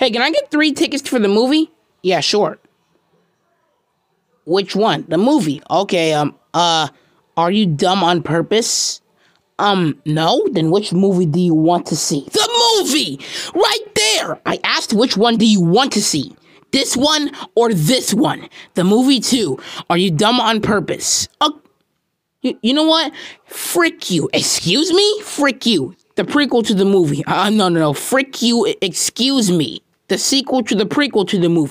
Hey, can I get three tickets for the movie? Yeah, sure. Which one? The movie. Okay, um, uh, are you dumb on purpose? Um, no? Then which movie do you want to see? The movie! Right there! I asked which one do you want to see? This one or this one? The movie too. Are you dumb on purpose? Uh, you, you know what? Frick you. Excuse me? Frick you. The prequel to the movie. Uh, no, no, no. Frick you. Excuse me. The sequel to the prequel to the movie.